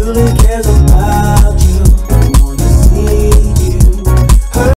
really cares about